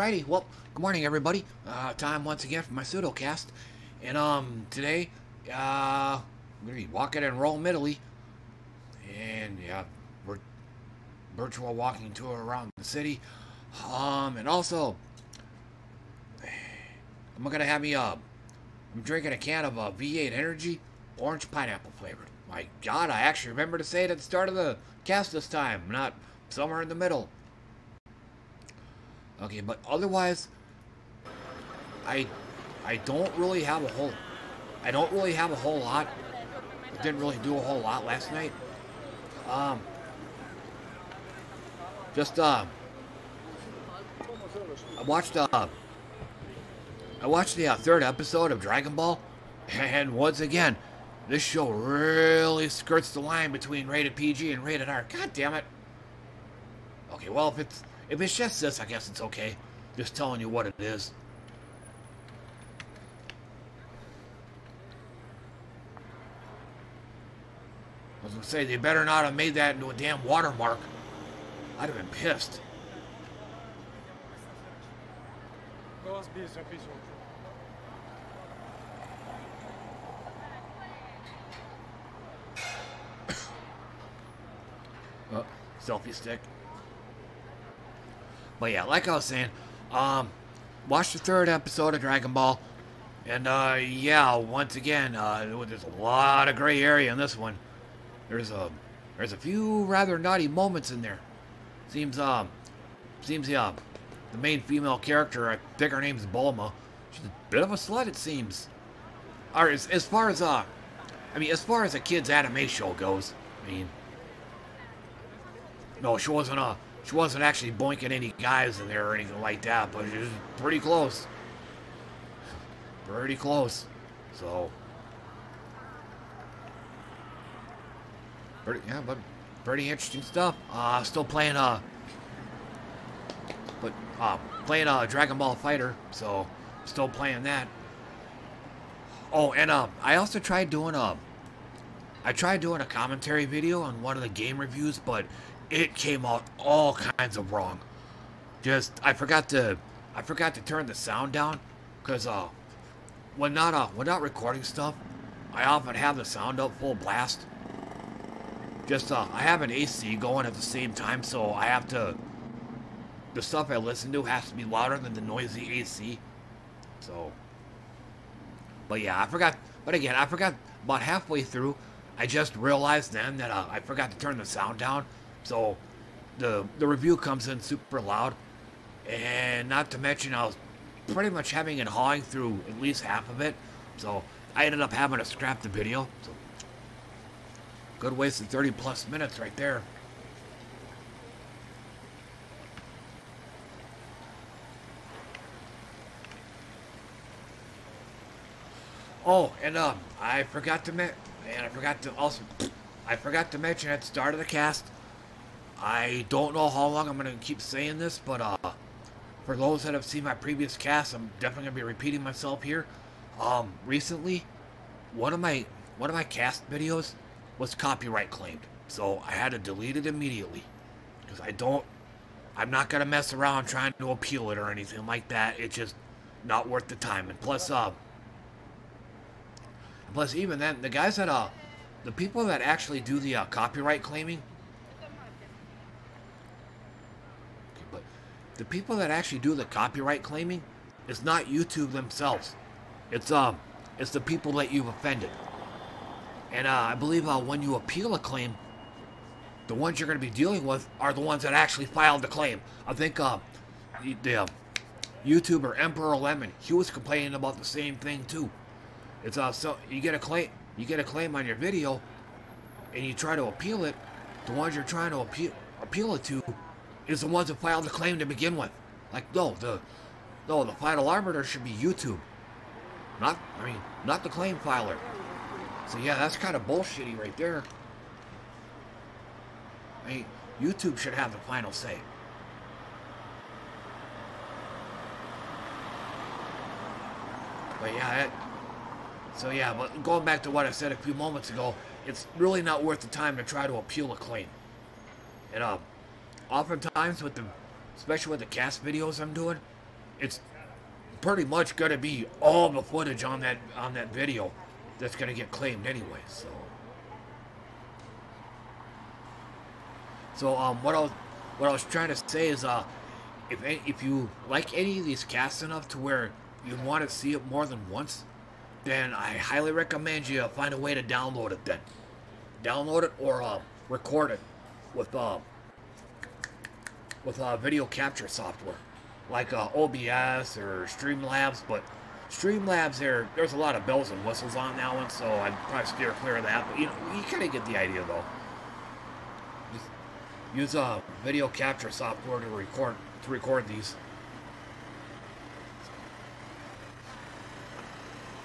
Alrighty, well, good morning everybody. Uh, time once again for my pseudocast. And um, today, uh, I'm gonna be walking in Rome, Italy. And yeah, we're virtual walking tour around the city. Um, and also, I'm gonna have me, uh, I'm drinking a can of uh, V8 Energy, orange pineapple flavored. My god, I actually remember to say it at the start of the cast this time, not somewhere in the middle. Okay, but otherwise, I I don't really have a whole I don't really have a whole lot. I didn't really do a whole lot last night. Um, just uh, I watched uh, I watched the uh, third episode of Dragon Ball, and once again, this show really skirts the line between rated PG and rated R. God damn it. Okay, well if it's if it's just this, I guess it's okay. Just telling you what it is. I was gonna say, they better not have made that into a damn watermark. I'd have been pissed. oh, selfie stick. But yeah, like I was saying, um, watch the third episode of Dragon Ball. And, uh, yeah, once again, uh, there's a lot of gray area in this one. There's a, there's a few rather naughty moments in there. Seems, um, seems, yeah, the main female character, I think her name's Bulma. She's a bit of a slut, it seems. Or as, as far as, uh, I mean, as far as a kid's anime show goes, I mean, no, she wasn't, uh, she wasn't actually boinking any guys in there or anything like that, but she was pretty close. Pretty close. So. Pretty, yeah, but pretty interesting stuff. Uh, still playing, uh, but, uh, playing, uh, Dragon Ball Fighter, so still playing that. Oh, and, uh, I also tried doing, a. I tried doing a commentary video on one of the game reviews, but it came out all kinds of wrong. Just I forgot to I forgot to turn the sound down because uh when not uh when not recording stuff, I often have the sound up full blast. Just uh I have an AC going at the same time, so I have to the stuff I listen to has to be louder than the noisy AC. So But yeah, I forgot but again, I forgot about halfway through I just realized then that uh, I forgot to turn the sound down. So the the review comes in super loud, and not to mention I was pretty much having it hawing through at least half of it. So I ended up having to scrap the video. So good waste of 30 plus minutes right there. Oh, and um, I forgot to and I forgot to also, I forgot to mention at the start of the cast, I don't know how long I'm going to keep saying this, but uh, for those that have seen my previous cast, I'm definitely going to be repeating myself here. Um, recently, one of my one of my cast videos was copyright claimed, so I had to delete it immediately because I don't. I'm not gonna mess around trying to appeal it or anything like that. It's just not worth the time. And plus, uh, plus even then, the guys that uh, the people that actually do the uh, copyright claiming the people that actually do the copyright claiming is not YouTube themselves. It's um, it's the people that you've offended. And uh, I believe uh, when you appeal a claim, the ones you're going to be dealing with are the ones that actually filed the claim. I think uh, the, the uh, YouTuber Emperor Lemon, he was complaining about the same thing too. It's uh, so you get a claim, you get a claim on your video, and you try to appeal it. The ones you're trying to appeal appeal it to is the ones that filed the claim to begin with. Like, no, the no, the final arbiter should be YouTube. Not, I mean, not the claim filer. So yeah, that's kind of bullshitty right there. I mean, YouTube should have the final say. But yeah, it, so yeah, but going back to what I said a few moments ago, it's really not worth the time to try to appeal a claim. And uh, oftentimes with the, especially with the cast videos I'm doing, it's pretty much gonna be all the footage on that on that video that's gonna get claimed anyway. So, so um, what I was what I was trying to say is uh, if if you like any of these casts enough to where you want to see it more than once, then I highly recommend you find a way to download it. Then download it or uh, record it with uh, with uh, video capture software like uh, OBS or Streamlabs, but Streamlabs there there's a lot of bells and whistles on that one, so I'd probably steer clear of that. But you know, you kind of get the idea though. Just use a uh, video capture software to record to record these.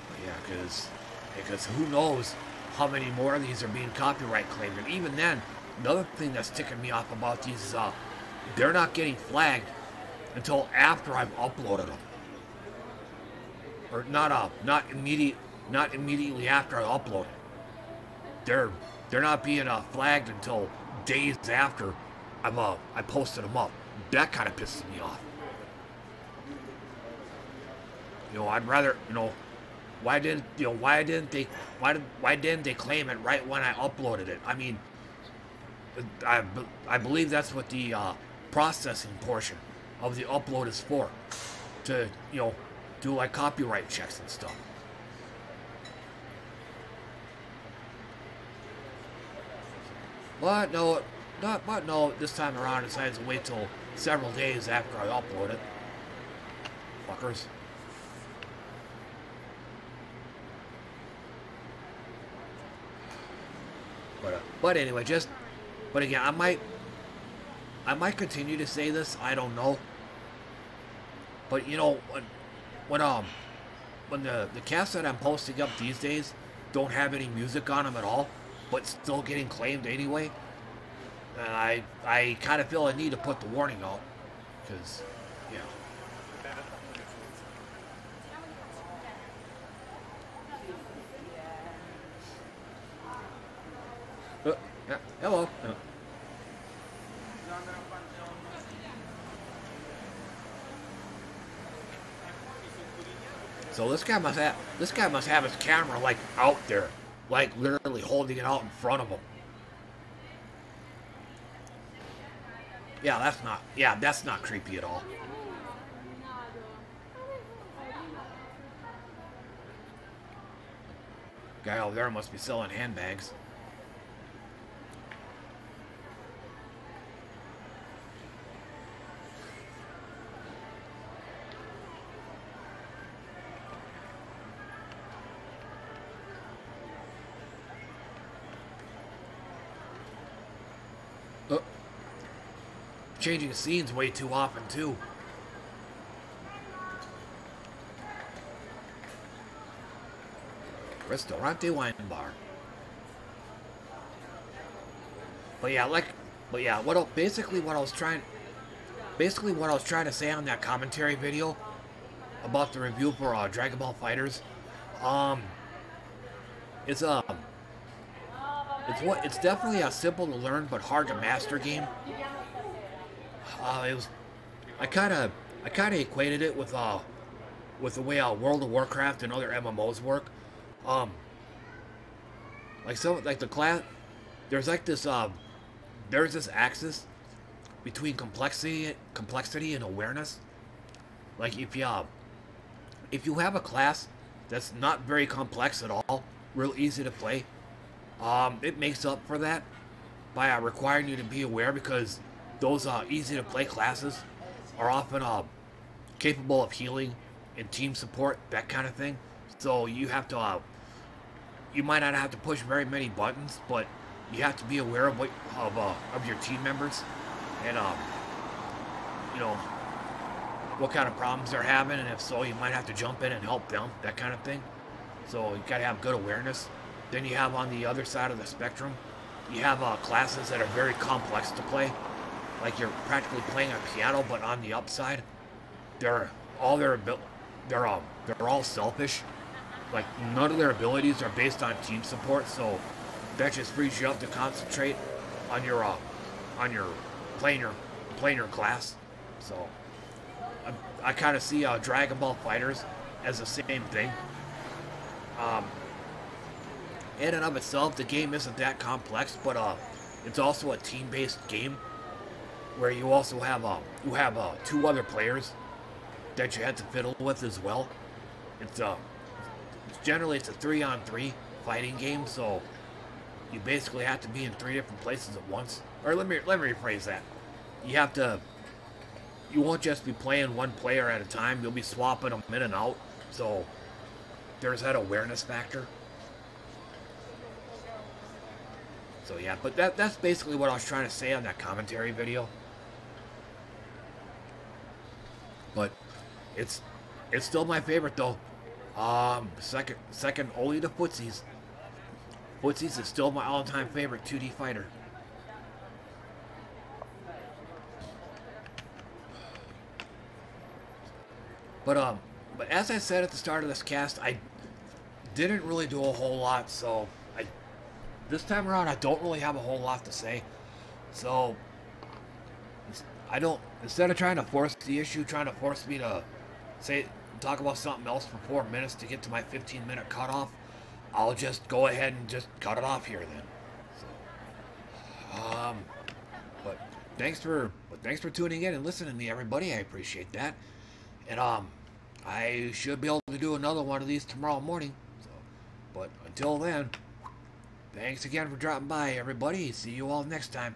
But yeah, because because who knows how many more of these are being copyright claimed, and even then, another thing that's ticking me off about these is uh, they're not getting flagged until after I've uploaded them. Or not up, not immediate, not immediately after I upload it. They're they're not being uh, flagged until days after I'm uh, I posted them up. That kind of pisses me off. You know, I'd rather you know why didn't you know why didn't they why did why didn't they claim it right when I uploaded it? I mean, I, I believe that's what the uh, processing portion of the upload is for. To, you know, do like copyright checks and stuff. But no, not, but no, this time around I decided to wait till several days after I upload it. Fuckers. But, uh, but anyway, just, but again, I might I might continue to say this. I don't know. But you know when when um when the the casts that I'm posting up these days don't have any music on them at all, but still getting claimed anyway, And I I kind of feel a need to put the warning out because yeah. Uh, yeah. Hello. Uh. So this guy must have this guy must have his camera like out there, like literally holding it out in front of him. Yeah, that's not yeah, that's not creepy at all. Guy over there must be selling handbags. Changing scenes way too often, too. Restaurante Wine Bar. But yeah, like, but yeah, what basically what I was trying, basically what I was trying to say on that commentary video about the review for uh, Dragon Ball FighterZ, um, it's um, it's what it's definitely a simple to learn but hard to master game. Uh, it was, I kind of, I kind of equated it with, uh, with the way uh, World of Warcraft and other MMOs work. Um, like so, like the class, there's like this, um, there's this axis between complexity, complexity and awareness. Like if you, uh, if you have a class that's not very complex at all, real easy to play, um, it makes up for that by uh, requiring you to be aware because those uh, easy to play classes are often uh, capable of healing and team support, that kind of thing. So you have to, uh, you might not have to push very many buttons, but you have to be aware of what of uh, of your team members and um, you know what kind of problems they're having, and if so, you might have to jump in and help them, that kind of thing. So you gotta have good awareness. Then you have on the other side of the spectrum, you have uh, classes that are very complex to play like you're practically playing a piano, but on the upside, they're all their they're um they're all selfish. Like none of their abilities are based on team support, so that just frees you up to concentrate on your uh, on your playing your playing your class. So I, I kind of see uh, Dragon Ball FighterZ as the same thing. Um, in and of itself, the game isn't that complex, but uh, it's also a team-based game where you also have uh, you have uh, two other players that you have to fiddle with as well. It's uh, it's generally it's a three-on-three fighting game, so you basically have to be in three different places at once. Or let me let me rephrase that. You have to. You won't just be playing one player at a time. You'll be swapping them in and out. So there's that awareness factor. So yeah, but that that's basically what I was trying to say on that commentary video. But it's it's still my favorite though. Um, second second only to Footsies. Footsies is still my all-time favorite 2D fighter. But um, but as I said at the start of this cast, I didn't really do a whole lot, so I this time around I don't really have a whole lot to say. So I don't instead of trying to force the issue, trying to force me to say talk about something else for four minutes to get to my 15 minute cutoff, I'll just go ahead and just cut it off here then. So, um, but thanks for but thanks for tuning in and listening to me, everybody. I appreciate that. And um, I should be able to do another one of these tomorrow morning. So, but until then, thanks again for dropping by, everybody. See you all next time.